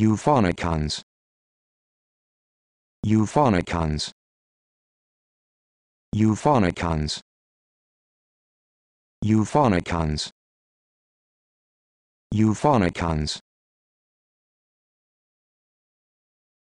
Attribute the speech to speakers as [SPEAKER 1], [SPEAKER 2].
[SPEAKER 1] Euphonicons. Euphonicons. Euphonicons. Euphonicons. Euphonicons.